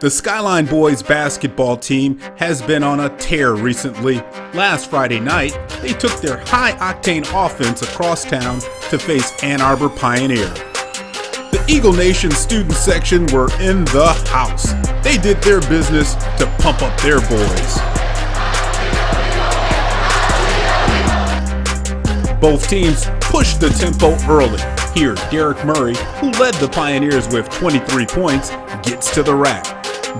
The Skyline Boys basketball team has been on a tear recently. Last Friday night, they took their high octane offense across town to face Ann Arbor Pioneer. The Eagle Nation student section were in the house. They did their business to pump up their boys. Both teams pushed the tempo early. Here, Derek Murray, who led the Pioneers with 23 points, gets to the rack.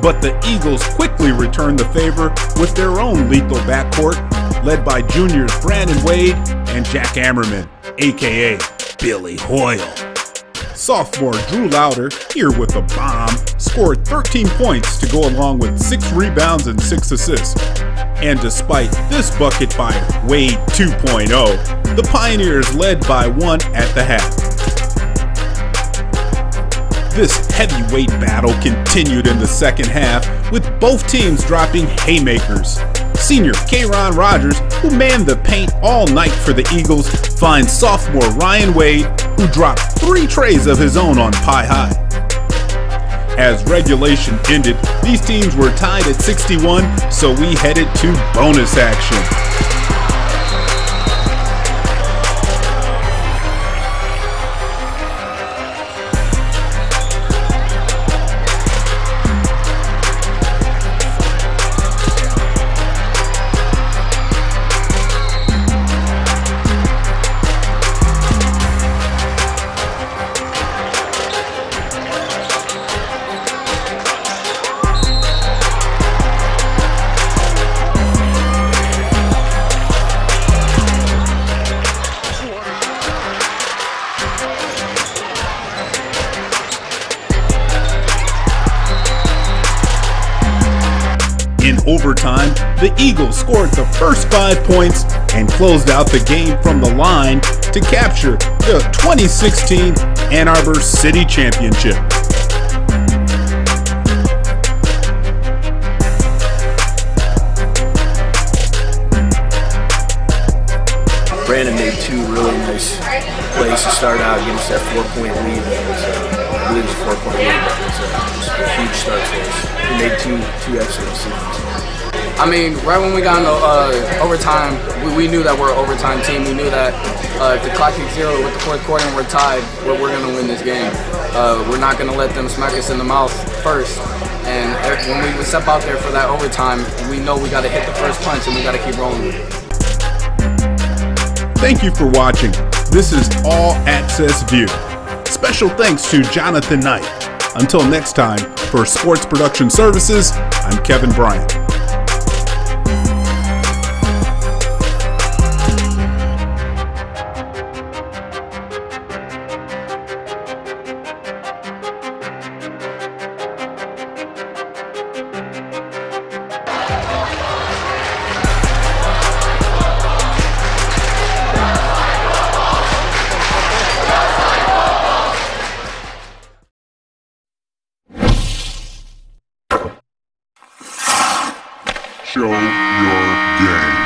But the Eagles quickly returned the favor with their own lethal backcourt, led by juniors Brandon Wade and Jack Ammerman, aka Billy Hoyle. Sophomore Drew Louder, here with a bomb, scored 13 points to go along with 6 rebounds and 6 assists. And despite this bucket by Wade 2.0, the Pioneers led by one at the half. This heavyweight battle continued in the second half, with both teams dropping haymakers. Senior Kayron Rogers, who manned the paint all night for the Eagles, finds sophomore Ryan Wade, who dropped three trays of his own on Pie High. As regulation ended, these teams were tied at 61, so we headed to bonus action. Overtime, the Eagles scored the first five points and closed out the game from the line to capture the 2016 Ann Arbor City Championship. Brandon made two really nice plays to start out, us that four-point lead. That was, uh, I believe it was four-point lead. That was, uh, was a huge start for us. We made two two excellent decisions. I mean, right when we got into uh, overtime, we, we, knew that we're an overtime team. We knew that uh, if the clock hits zero with the fourth quarter and we're tied, we're, we're going to win this game. Uh, we're not going to let them smack us in the mouth first. And when we step out there for that overtime, we know we got to hit the first punch and we got to keep rolling. Thank you for watching. This is All Access Vue. Special thanks to Jonathan Knight. Until next time, for Sports Production Services, I'm Kevin Bryant. Show your game.